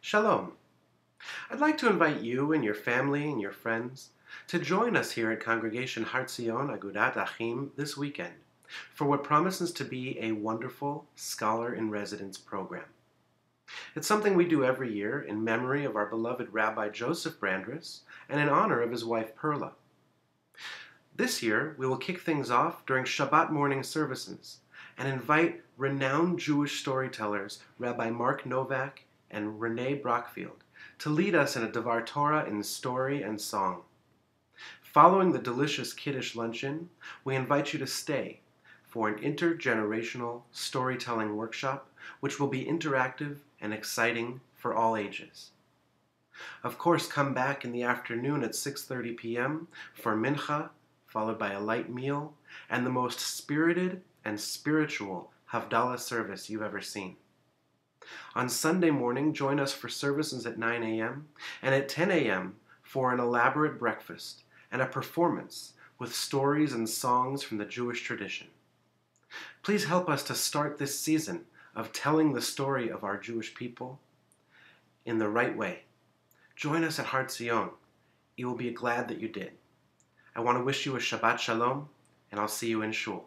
Shalom. I'd like to invite you and your family and your friends to join us here at Congregation Har Zion Agudat Achim this weekend for what promises to be a wonderful Scholar in Residence program. It's something we do every year in memory of our beloved Rabbi Joseph Brandress and in honor of his wife Perla. This year, we will kick things off during Shabbat morning services and invite renowned Jewish storytellers Rabbi Mark Novak and Renee Brachfeld to lead us in a Devar Torah in story and song. Following the delicious Kiddush luncheon, we invite you to stay for an intergenerational storytelling workshop which will be interactive and exciting for all ages. Of course, come back in the afternoon at 6:30 p.m. for mincha, followed by a light meal and the most spirited and spiritual Havdalah service you've ever seen. On Sunday morning, join us for services at 9 a.m. and at 10 a.m. for an elaborate breakfast and a performance with stories and songs from the Jewish tradition. Please help us to start this season of telling the story of our Jewish people in the right way. Join us at Har Zion. You will be glad that you did. I want to wish you a Shabbat Shalom, and I'll see you in Shul.